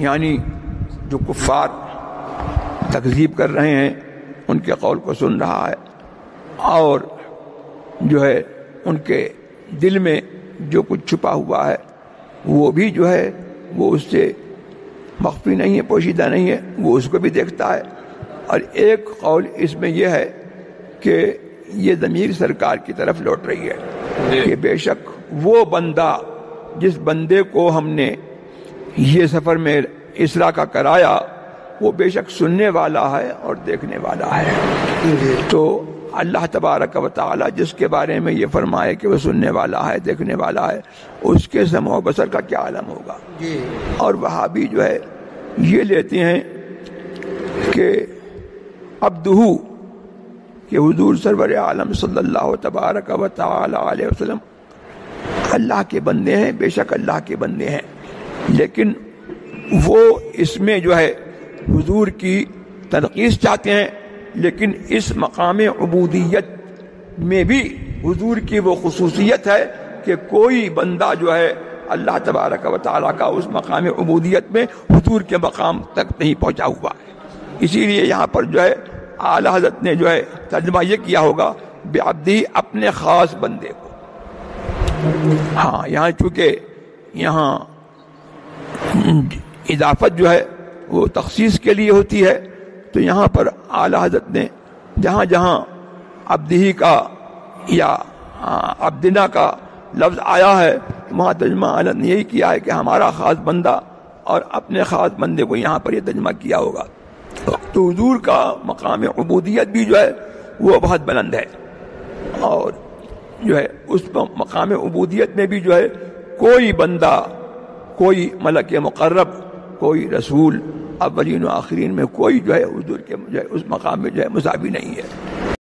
यानी जो कुफार तकजीब कर रहे हैं, उनके कौल को सुन रहा है और जो है उनके दिल में जो कुछ छुपा हुआ है, वो भी जो है, वो उससे मख्फी नहीं है पोशीदा नहीं है वो उसको भी देखता है। और एक कौल इसमें यह है कि ये ज़मीर सरकार की तरफ़ लौट रही है कि बेशक वो बंदा जिस बंदे को हमने ये सफ़र में इसरा का कराया वो बेशक सुनने वाला है और देखने वाला है। तो अल्लाह तबारक व ताली जिसके बारे में ये फरमाए कि वो सुनने वाला है देखने वाला है उसके समो बसर का क्या आलम होगा? और वहाँ भी जो है ये लेते हैं कि अब्दहू कि हुजूर सरवर आलम सल्लल्लाहु तबारक व ताली वसल्लम अल्लाह के बंदे हैं बेशक अल्लाह के बंदे हैं। लेकिन वो इसमें जो है हुजूर की तनकीस चाहते हैं, लेकिन इस मकाम अबूदियत में भी हुजूर की वो खसूसियत है कि कोई बंदा जो है अल्लाह तबारक व ताली का उस मकाम अबूदियत में हुजूर के मकाम तक नहीं पहुँचा हुआ है। इसीलिए यहाँ पर जो है, आला हज़रत ने जो है तर्जमा ये किया होगा, बेअब्दी अपने ख़ास बंदे को। हाँ यहाँ चूँकि यहाँ इजाफत जो है वो तखसीस के लिए होती है तो यहाँ पर आला हज़रत ने जहाँ जहाँ अब्दी का या अब्दिना का लफ्ज़ आया है वहाँ तर्जमा आलत ने यही किया है कि हमारा ख़ास बंदा और अपने ख़ास बंदे को यहाँ पर यह तर्जमा किया होगा। तो हजूर का मकाम अबूदियत भी जो है, वो बहुत बुलंद है। और जो है, उस मकाम अबूदियत में भी जो है, कोई बंदा, कोई मलक मुकर्रब, कोई रसूल अवलिन आखिरीन में कोई जो है हजूर के जो है उस मकाम में जो है मुसावी नहीं है।